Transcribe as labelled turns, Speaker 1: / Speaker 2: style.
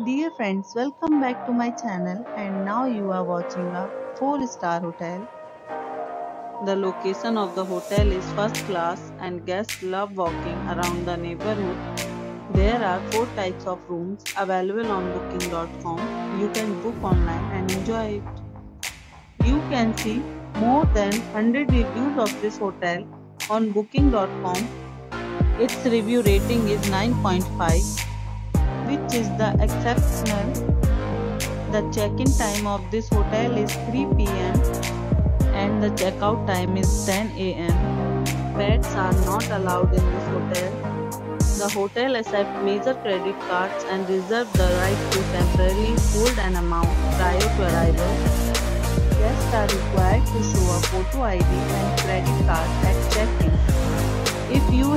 Speaker 1: Dear friends, welcome back to my channel and now you are watching a 4 star hotel. The location of the hotel is first class and guests love walking around the neighborhood. There are 4 types of rooms available on booking.com. You can book online and enjoy it. You can see more than 100 reviews of this hotel on booking.com. Its review rating is 9.5 which is the exceptional. The check-in time of this hotel is 3 pm and the checkout time is 10 am. Pets are not allowed in this hotel. The hotel accepts major credit cards and reserves the right to temporarily hold an amount prior to arrival. Guests are required to show a photo ID and credit